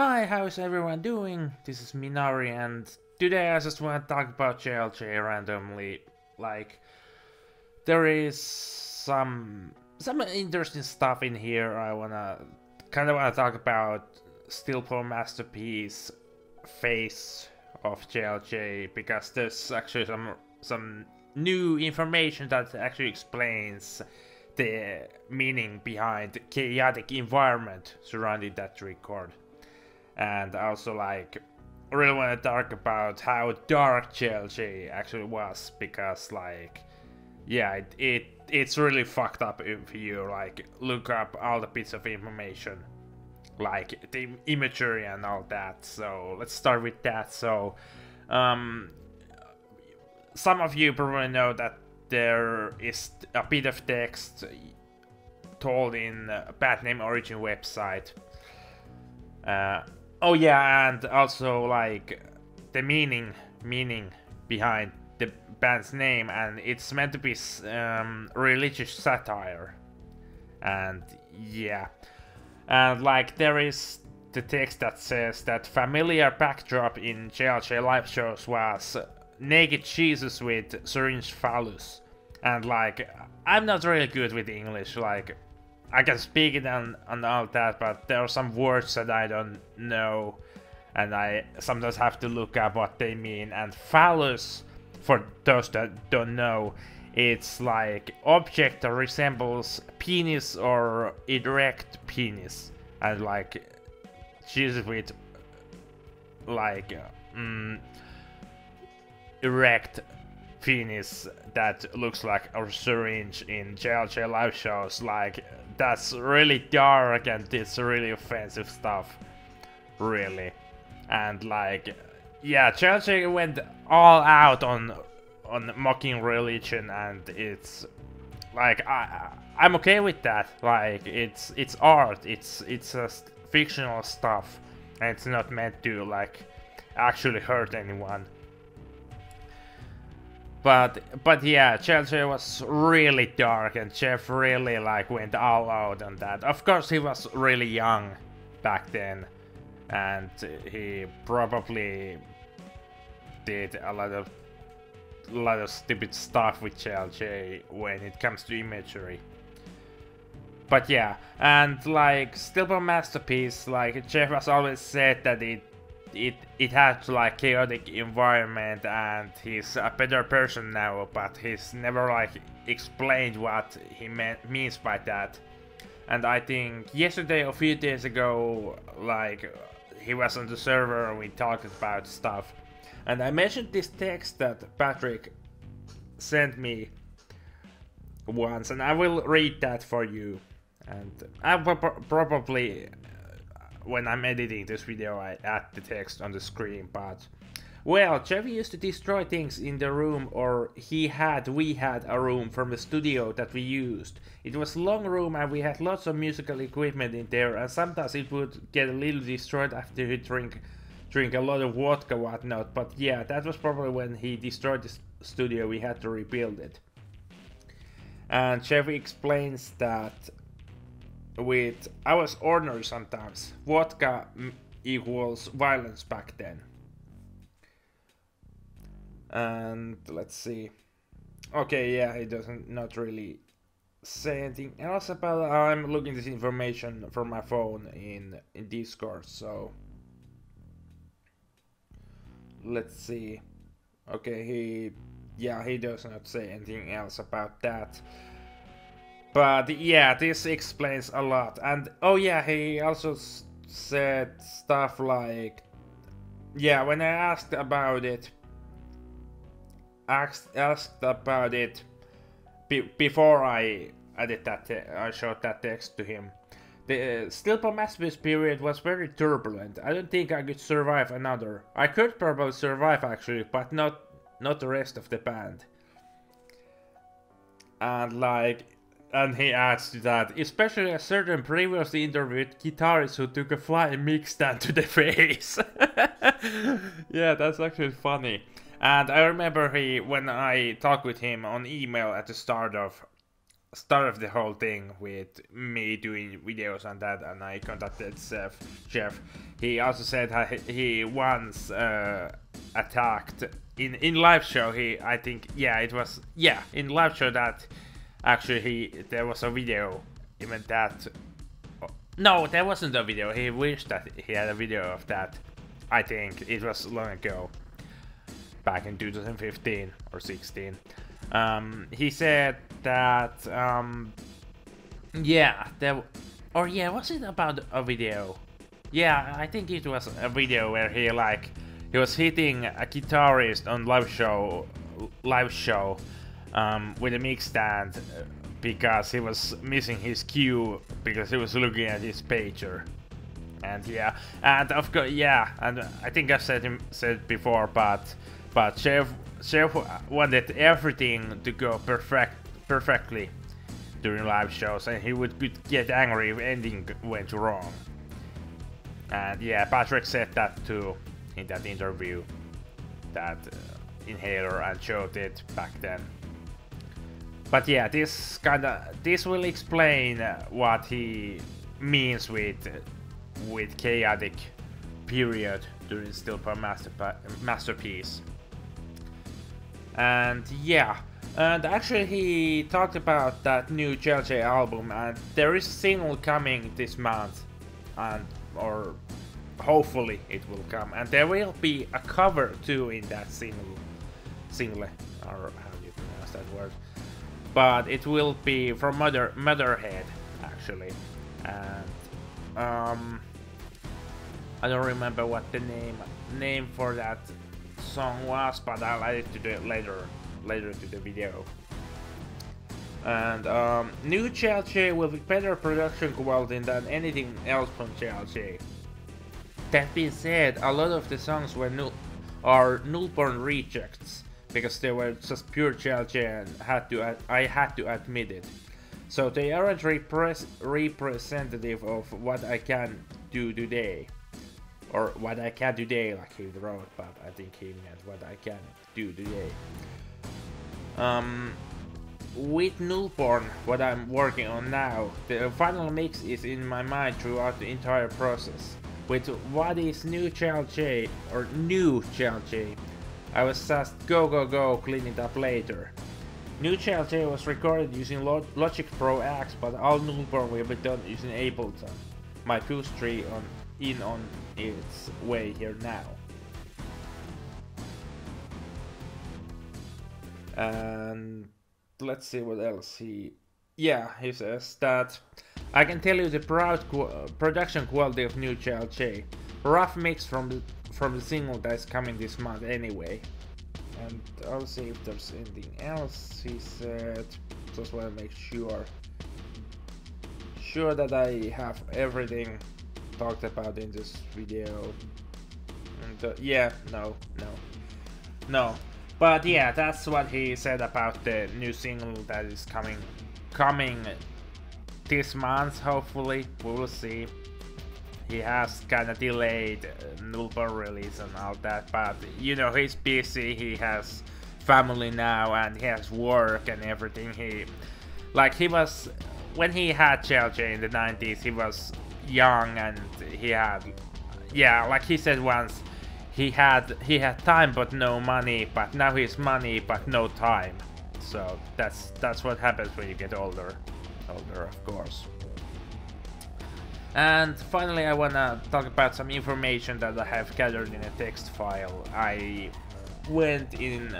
Hi, how's everyone doing? This is Minari and today I just want to talk about JLJ randomly. Like, there is some some interesting stuff in here I wanna kind of wanna talk about Stillborn Masterpiece face of JLJ because there's actually some some new information that actually explains the meaning behind the chaotic environment surrounding that record. And also like really want to talk about how dark JLJ actually was because like yeah it, it it's really fucked up if you like look up all the bits of information like the imagery and all that so let's start with that so um some of you probably know that there is a bit of text told in a Bad Name Origin website. Uh, oh yeah, and also like the meaning meaning behind the band's name, and it's meant to be um, religious satire. And yeah, and like there is the text that says that familiar backdrop in JLJ live shows was naked Jesus with syringe phallus. And like, I'm not really good with English, like, I can speak it and, and all that, but there are some words that I don't know, and I sometimes have to look up what they mean. And phallus, for those that don't know, it's like object that resembles penis or erect penis, and like Jesus with like mm, erect penis that looks like a syringe in JLJ live shows. Like, that's really dark and it's really offensive stuff. Really. And like, yeah, JLJ went all out on on mocking religion and it's like I I'm okay with that. Like it's it's art. It's it's just fictional stuff and it's not meant to like actually hurt anyone. But but yeah, Chelsea was really dark and Jeff really like went all out on that. Of course he was really young back then and he probably did a lot of a lot of stupid stuff with Chelsea when it comes to imagery. But yeah, and like Stillborn Masterpiece, like Jeff has always said that it it it has like chaotic environment and he's a better person now but he's never like explained what he meant, means by that. And i think yesterday a few days ago like he was on the server and we talked about stuff. And i mentioned this text that patrick sent me once and i will read that for you. And i will probably when I'm editing this video, I add the text on the screen, but... Well, Jeff used to destroy things in the room, or he had, we had a room from the studio that we used. It was long room and we had lots of musical equipment in there, and sometimes it would get a little destroyed after he drink, drink a lot of vodka whatnot, but yeah, that was probably when he destroyed the studio, we had to rebuild it. And Jeff explains that with I was ordinary sometimes. Vodka equals violence back then. And let's see. Okay, yeah, he doesn't not really say anything else about it. I'm looking this information from my phone in in Discord, so let's see. Okay, he yeah, he does not say anything else about that. But yeah, this explains a lot. And oh yeah, he also said stuff like, yeah, when I asked about it, asked asked about it be before I added that, I showed that text to him. The uh, Masterpiece period was very turbulent. I don't think I could survive another. I could probably survive actually, but not not the rest of the band. And like and he adds to that, especially a certain previously interviewed guitarist who took a flying mic stand to the face. yeah, that's actually funny. And I remember he when I talked with him on email at the start of started the whole thing with me doing videos on that, and I contacted Jeff. Jeff. He also said he once uh, attacked in in live show. He, I think, yeah, it was yeah in live show that actually he there was a video even that. No, there wasn't a video. He wished that he had a video of that. I think it was long ago, back in 2015 or 16. Um, he said that, um, yeah, there, or yeah, was it about a video? Yeah, I think it was a video where he like, he was hitting a guitarist on live show, live show, um, with a mic stand because he was missing his cue because he was looking at his pager. And yeah, and of course, yeah, and I think I've said him said before, but but Jeff Jeff wanted everything to go perfect perfectly during live shows, and he would get angry if anything went wrong. And yeah, Patrick said that too in that interview that uh, Inhaler and Joe did back then. But yeah, this kinda this will explain what he means with with chaotic period during Stillborn master masterpiece. And yeah, and actually he talked about that new JLJ album and there is a single coming this month and or hopefully it will come and there will be a cover too in that single single or how do you pronounce that word but it will be from Mother Motorhead actually and um I don't remember what the name name for that song was, but I'll add it to the later later to the video. And um, new will be better production quality than anything else from JLJ. That being said, a lot of the songs were null are Nullborn rejects because they were just pure JLJ and had to I had to admit it. So they aren't repres representative of what I can do today or what I can do today, like he wrote, but I think he meant what I can do today. Um, with Nullborn, what I'm working on now, the final mix is in my mind throughout the entire process. With what is new JLJ, or new JLJ, I was just go go go clean it up later. New JLJ was recorded using Logic Pro X, but all Nullborn will be done using Ableton. My Push 3 on in on its way here now. And let's see what else he... Yeah, he says that I can tell you the proud qu production quality of New JLJ. Rough mix from the from the single that's coming this month anyway. And I'll see if there's anything else he said. Just want to make sure sure that I have everything talked about in this video. And, uh, yeah, no, no, no. But yeah, that's what he said about the new single that is coming, coming this month. Hopefully, we will see. He has kind of delayed uh, Nullborn release and all that, but you know he's busy. He has family now and he has work and everything. He like he was when he had JLJ in the 90s. He was young and he had yeah like he said once he had he had time but no money but now he's money but no time so that's that's what happens when you get older older of course and finally I wanna talk about some information that I have gathered in a text file I went in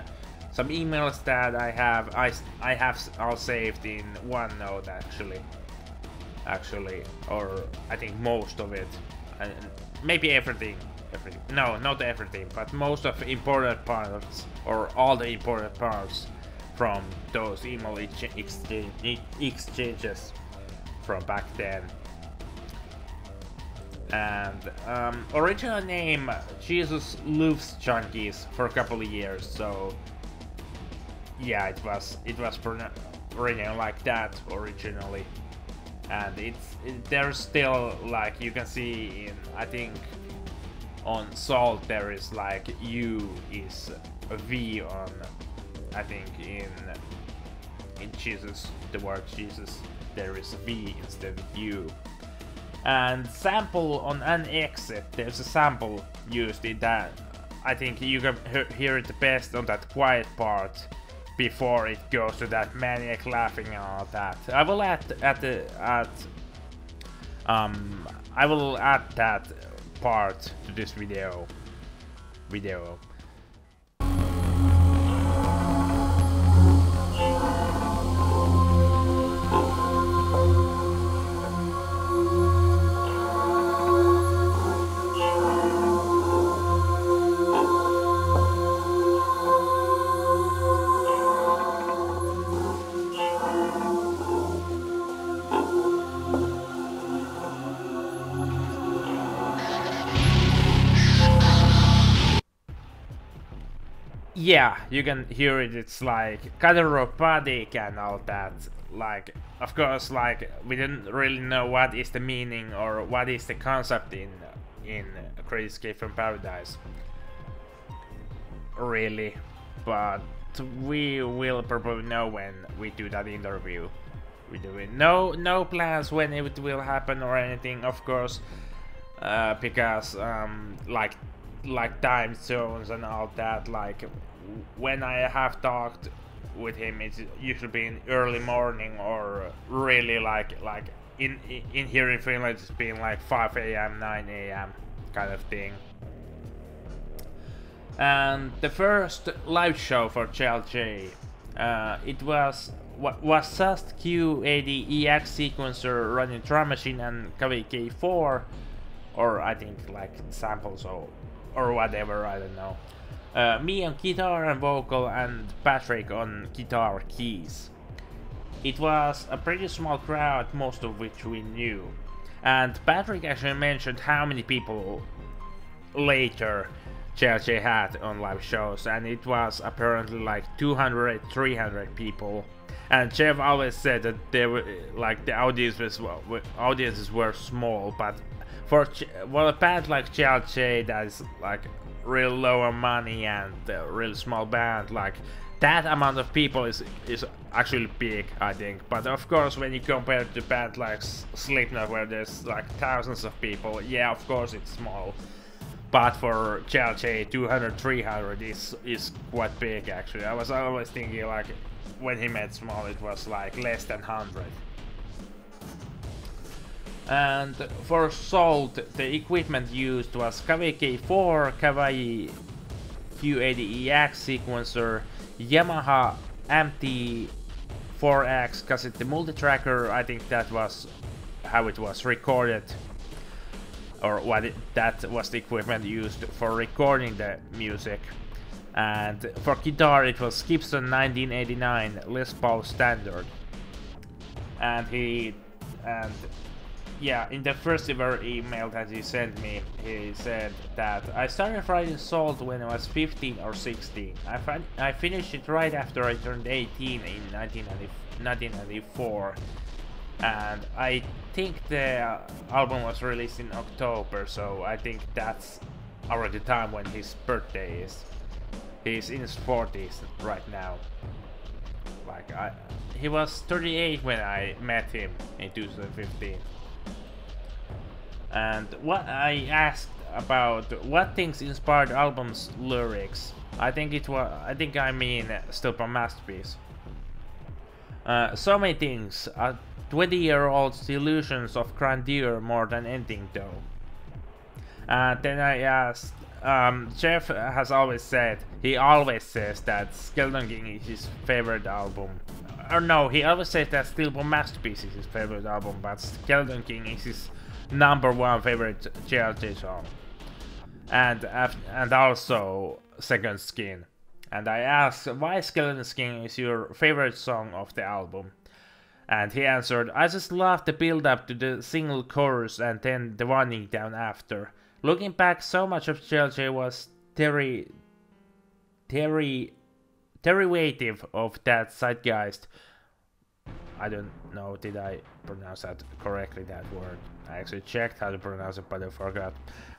some emails that I have I, I have all saved in OneNote actually actually, or I think most of it, and maybe everything. Everything. No, not everything, but most of important parts, or all the important parts from those email exchange exchanges from back then. And um, original name Jesus Loves Junkies for a couple of years, so yeah, it was it was written like that originally and it's it, there's still like you can see in I think on salt there is like U is a V on I think in in Jesus, the word Jesus, there is V instead of U. And sample on an exit, there's a sample used in that. I think you can hear it the best on that quiet part before it goes to that maniac laughing and all that. I will add at the at um I will add that part to this video video yeah, you can hear it. It's like kind of robotic and all that. Like, of course, like we didn't really know what is the meaning or what is the concept in in Great Escape from Paradise. Really, but we will probably know when we do that interview. We do it. No, no plans when it will happen or anything, of course, uh, because um, like like time zones and all that. Like when I have talked with him, it's usually been early morning or really like like in in here in Finland, it's been like 5 a.m., 9 a.m. kind of thing. And the first live show for JLJ, uh, it was was just Q80EX sequencer running drum machine and KVK4, or I think like samples or or whatever, I don't know. Uh, me on guitar and vocal and Patrick on guitar keys. It was a pretty small crowd, most of which we knew. And Patrick actually mentioned how many people later JLJ had on live shows, and it was apparently like 200, 300 people. And Jeff always said that they were like the audiences, audiences were small, but for well a band like JLJ that is like real low on money and a real small band like that amount of people is is actually big I think. But of course when you compare to band like Slipknot where there's like thousands of people yeah of course it's small. But for JLJ 200 300 is is quite big actually. I was always thinking like when he made small it was like less than 100 and for Salt, the equipment used was KVK4, Kawai Q80EX sequencer, Yamaha MT4X cassette multi-tracker, I think that was how it was recorded or what it, that was the equipment used for recording the music. And for guitar it was Gibson 1989 Les Paul Standard. And he and yeah, in the first ever email that he sent me, he said that I started writing Salt when I was 15 or 16. I, fin I finished it right after I turned 18 in 1994. And I think the album was released in October, so I think that's around the time when his birthday is. He's in his 40s right now. Like, I, he was 38 when I met him in 2015 and what I asked about what things inspired album's lyrics. I think it was. I think I mean still from masterpiece. Uh, so many things. A 20-year-old's delusions of grandeur more than anything, though. And then I asked. Um, Jeff has always said he always says that Skeleton King is his favorite album. Or no, he always says that Steel Masterpiece is his favorite album, but Skeleton King is his number one favorite JLJ song. And and also Second Skin. And I asked why Skeleton Skin is your favorite song of the album. And he answered, I just love the build up to the single chorus and then the winding down after. Looking back, so much of JLJ was Terry, Terry, derivative of that zeitgeist I don't know, did I pronounce that correctly, that word? I actually checked how to pronounce it, but I forgot.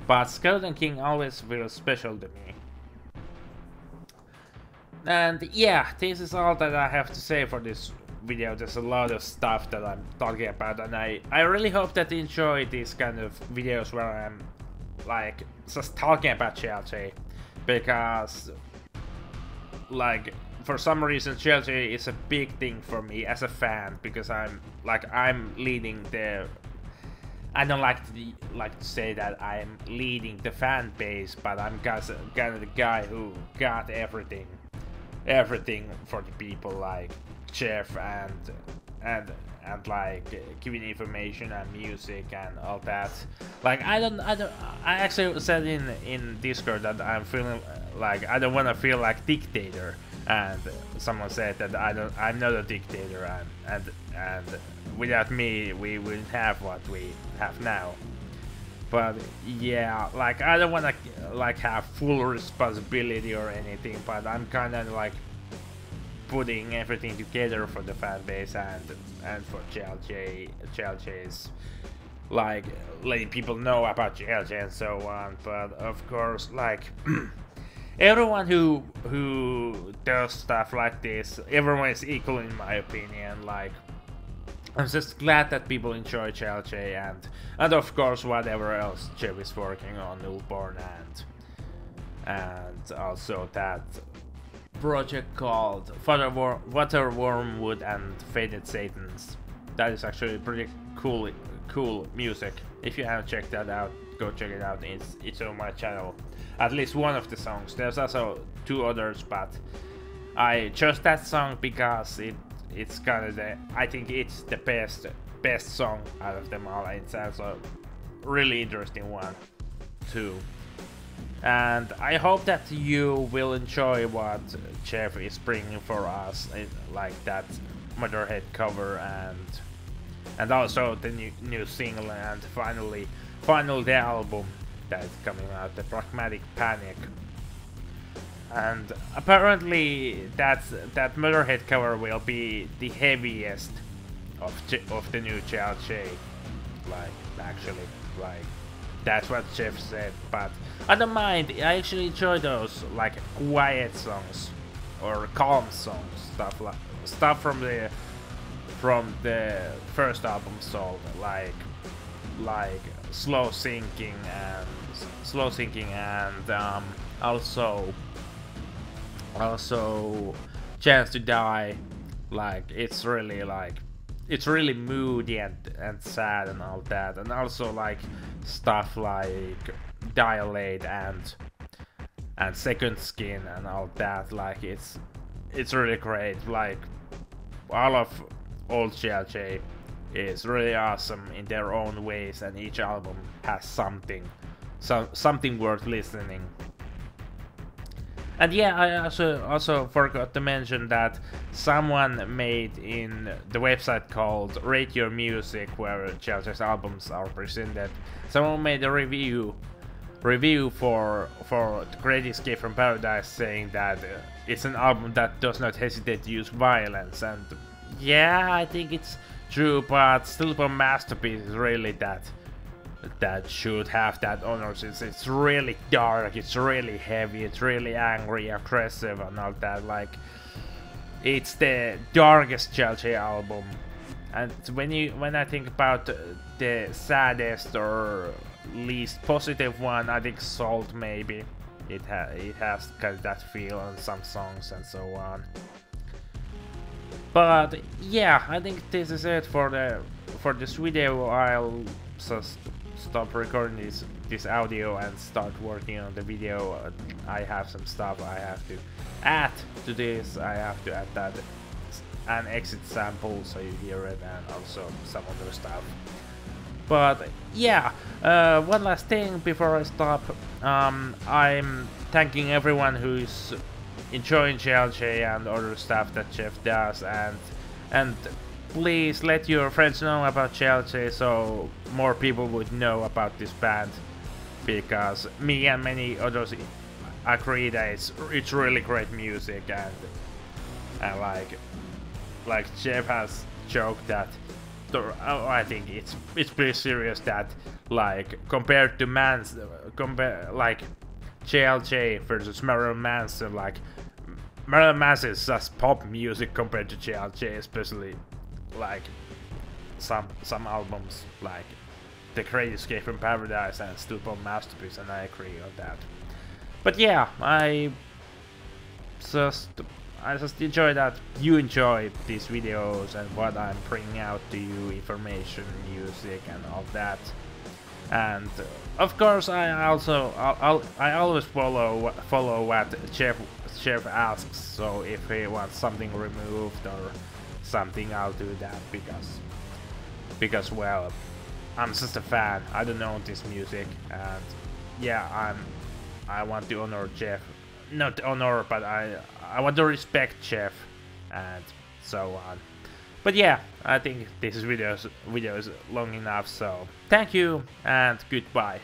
But Skeleton King always feels special to me. And yeah, this is all that I have to say for this video there's a lot of stuff that I'm talking about and I, I really hope that you enjoy these kind of videos where I'm like just talking about JLJ because like for some reason Chelsea is a big thing for me as a fan because I'm like I'm leading the I don't like to like to say that I'm leading the fan base, but I'm kind of the guy who got everything, everything for the people like Jeff and and and like giving information and music and all that. Like I don't, I don't. I actually said in in Discord that I'm feeling like I don't want to feel like dictator, and someone said that I don't. I'm not a dictator, and and and without me, we wouldn't have what we have now. But yeah, like I don't want to like have full responsibility or anything, but I'm kind of like putting everything together for the fan base and and for JLJ. JLJ's like letting people know about JLJ and so on. But of course, like. everyone who who does stuff like this, everyone is equal in my opinion. Like I'm just glad that people enjoy JLJ and, and of course whatever else Jeff is working on Nullborn and and also that project called Water, Water Wormwood and Faded Satans. That is actually pretty cool cool music. If you haven't checked that out, go check it out. It's it's on my channel. At least one of the songs. There's also two others, but I chose that song because it it's kind of the I think it's the best best song out of them all. It's also really interesting one too. And I hope that you will enjoy what Jeff is bringing for us, eh, like that Motorhead cover and and also the new new single and finally finally the album that's coming out, the Pragmatic Panic and apparently that's that Motorhead cover will be the heaviest of of the new JLJ. Like actually, like that's what Jeff said. But I don't mind. I actually enjoy those like quiet songs or calm songs, stuff like stuff from the from the first album Salt, like like slow sinking and slow sinking and um, also also chance to die like it's really like it's really moody and, and sad and all that. And also like stuff like dilate and and second skin and all that like it's it's really great. Like all of old JLJ is really awesome in their own ways and each album has something so something worth listening and yeah, I also also forgot to mention that someone made in the website called Rate Your Music, where JLJ's albums are presented. Someone made a review review for for The Great Escape from Paradise, saying that uh, it's an album that does not hesitate to use violence. And yeah, I think it's true, but still, a masterpiece is really that that should have that honor since it's really dark, it's really heavy, it's really angry, aggressive and all that. Like, it's the darkest JLJ album. And when you when I think about the saddest or least positive one, I think Salt maybe. It ha it has that feel on some songs and so on. But yeah, I think this is it for the for this video. I'll just stop recording this this audio and start working on the video. Uh, I have some stuff I have to add to this. I have to add that an exit sample so you hear it and also some other stuff. But yeah, uh, one last thing before I stop. Um, I'm thanking everyone who's enjoying JLJ and other stuff that Jeff does and and please let your friends know about JLJ so more people would know about this band. Because me and many others agree that it's, it's really great music and and like like Jeff has joked that oh, I think it's it's pretty serious that like compared to Manson compare like JLJ versus Marilyn Manson like Marilyn Manson is just pop music compared to JLJ, especially like some some albums like The Great Escape from Paradise and Stupid Masterpiece, and I agree on that. But yeah, I just I just enjoy that you enjoy these videos and what I'm bringing out to you, information, music, and all that. And uh, of course, I also I'll, i always follow follow what Chef Jeff asks. So if he wants something removed or something, I'll do that because because well, I'm just a fan. I don't know this music, and yeah, I'm I want to honor Jeff, not honor, but I I want to respect Jeff, and so on. But yeah, I think this video is, video is long enough, so thank you and goodbye.